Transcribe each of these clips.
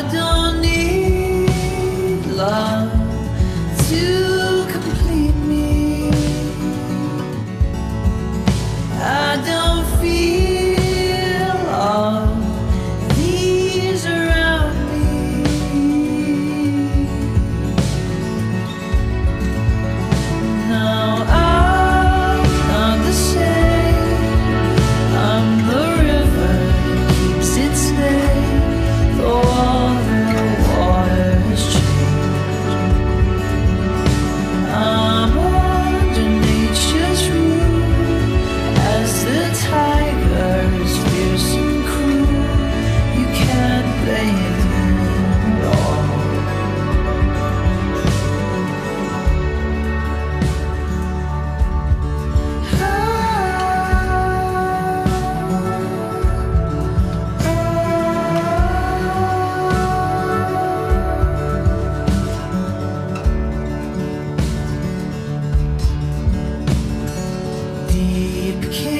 I don't need love. Can't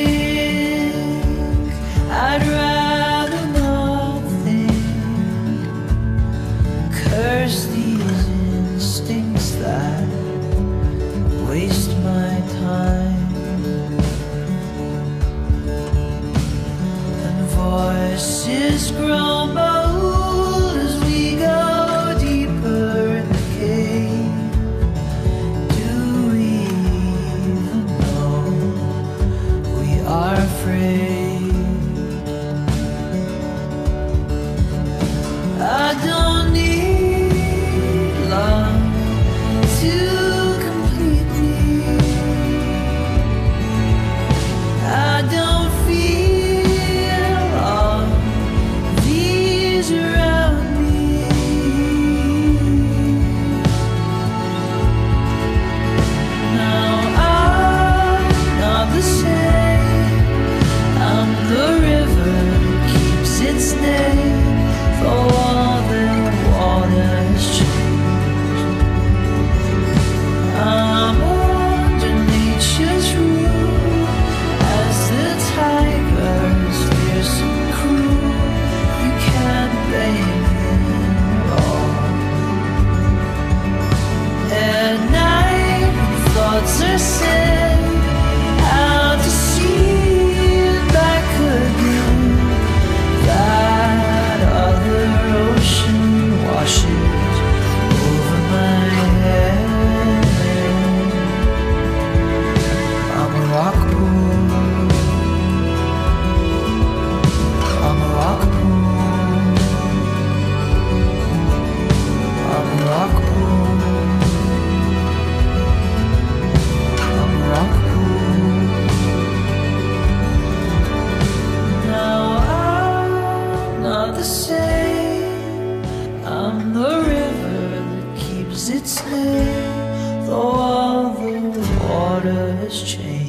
has changed.